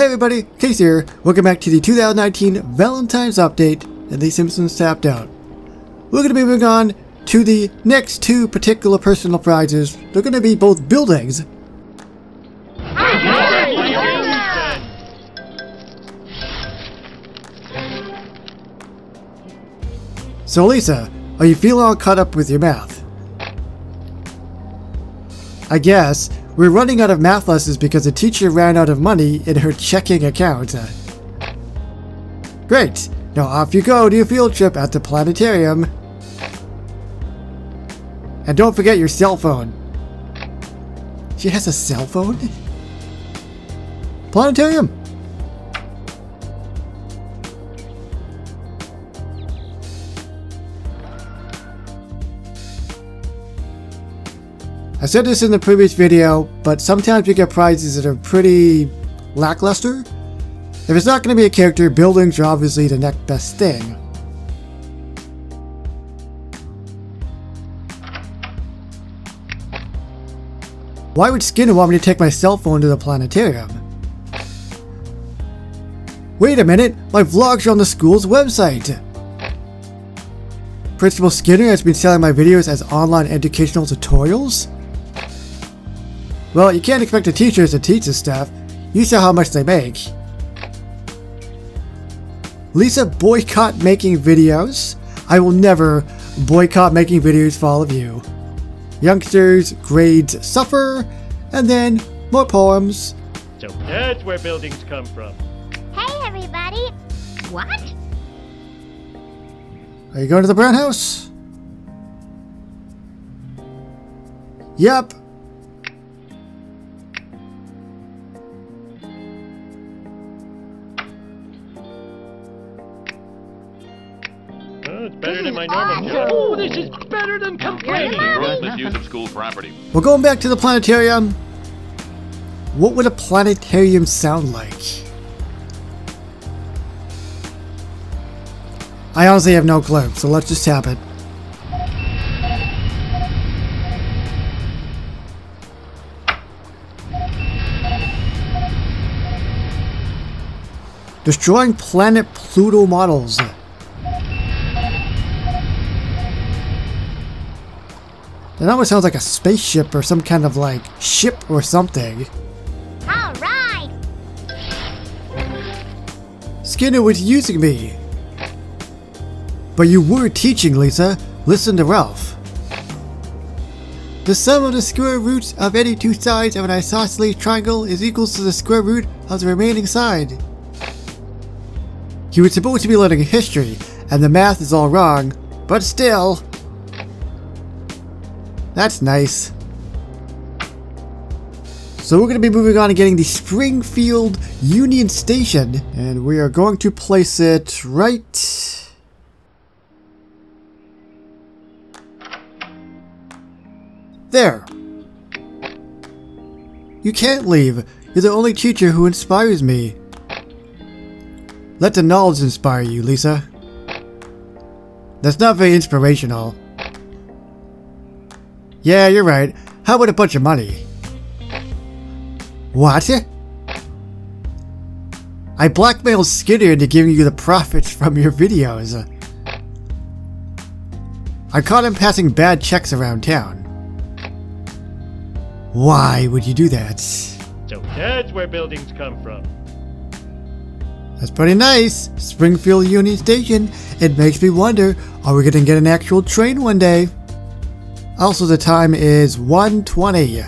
Hey everybody, KC here. Welcome back to the 2019 Valentine's update and The Simpsons Tapped Out. We're going to be moving on to the next two particular personal prizes. They're going to be both buildings. So Lisa, are you feeling all caught up with your math? I guess. We're running out of math lessons because the teacher ran out of money in her checking account. Great! Now off you go to your field trip at the planetarium. And don't forget your cell phone. She has a cell phone? Planetarium! I said this in the previous video, but sometimes you get prizes that are pretty lackluster. If it's not going to be a character, buildings are obviously the next best thing. Why would Skinner want me to take my cell phone to the planetarium? Wait a minute, my vlogs are on the school's website! Principal Skinner has been selling my videos as online educational tutorials? Well, you can't expect the teachers to teach this stuff. You saw how much they make. Lisa boycott making videos? I will never boycott making videos for all of you. Youngsters' grades suffer, and then more poems. So that's where buildings come from. Hey, everybody! What? Are you going to the Brown House? Yep, better than my normal job. Oh, this is better than complaining. Ruthless use of school property. We're going back to the planetarium. What would a planetarium sound like? I honestly have no clue, so let's just tap it. Destroying planet Pluto models. That almost sounds like a spaceship or some kind of like ship or something. All right! Skinner was using me. But you were teaching, Lisa. Listen to Ralph. The sum of the square roots of any two sides of an isosceles triangle is equal to the square root of the remaining side. You were supposed to be learning history, and the math is all wrong, but still. That's nice. So we're going to be moving on and getting the Springfield Union Station, and we are going to place it right... There. You can't leave. You're the only teacher who inspires me. Let the knowledge inspire you, Lisa. That's not very inspirational. Yeah, you're right. How about a bunch of money? What? I blackmailed Skinner into giving you the profits from your videos. I caught him passing bad checks around town. Why would you do that? So that's where buildings come from. That's pretty nice. Springfield Union Station. It makes me wonder, are we gonna get an actual train one day? Also, the time is 120.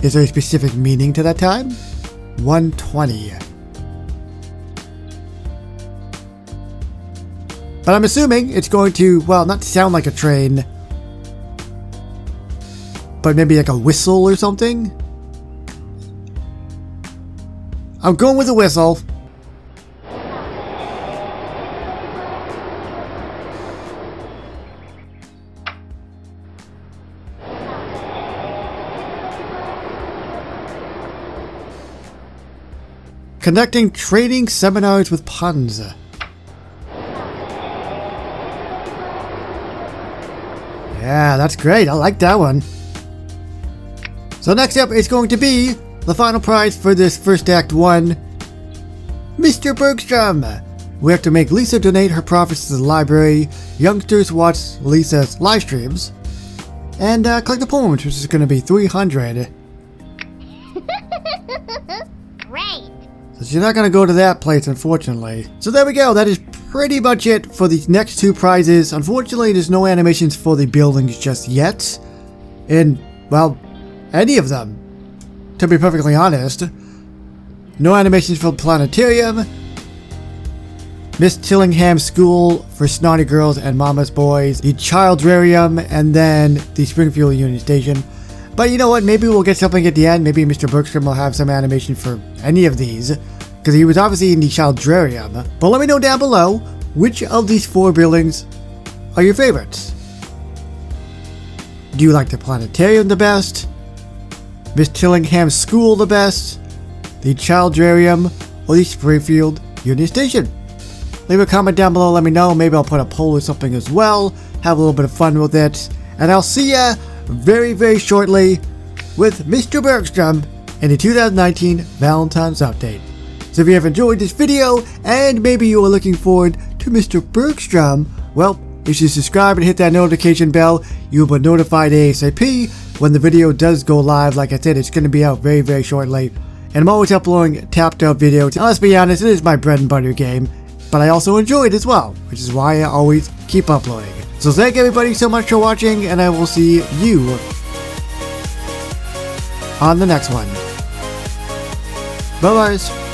Is there a specific meaning to that time? 120. But I'm assuming it's going to, well, not sound like a train, but maybe like a whistle or something? I'm going with a whistle. Conducting training seminars with puns. Yeah, that's great. I like that one. So next up is going to be the final prize for this first act one, Mr. Bergstrom. We have to make Lisa donate her profits to the library. Youngsters watch Lisa's live streams. And uh, collect the poems, which is going to be 300. You're not going to go to that place, unfortunately. So there we go. That is pretty much it for the next two prizes. Unfortunately, there's no animations for the buildings just yet. In, well, any of them. To be perfectly honest. No animations for the planetarium. Miss Tillingham School for Snotty Girls and Mama's Boys, the Childrarium, and then the Springfield Union Station. But you know what? Maybe we'll get something at the end. Maybe Mr. Bergstrom will have some animation for any of these. Because he was obviously in the Childrarium. But let me know down below which of these four buildings are your favorites. Do you like the planetarium the best? Miss Tillingham School the best? The Childrarium? Or the Springfield Union Station? Leave a comment down below, let me know. Maybe I'll put a poll or something as well. Have a little bit of fun with it. And I'll see ya very, very shortly with Mr. Bergstrom in the 2019 Valentine's Update. So if you have enjoyed this video and maybe you are looking forward to Mr. Bergstrom, well, if you subscribe and hit that notification bell. You will be notified ASAP when the video does go live. Like I said, it's going to be out very, very shortly. And I'm always uploading tapped out videos. Let's be honest, it is my bread and butter game. But I also enjoy it as well, which is why I always keep uploading. So thank everybody so much for watching, and I will see you on the next one. Bye-bye.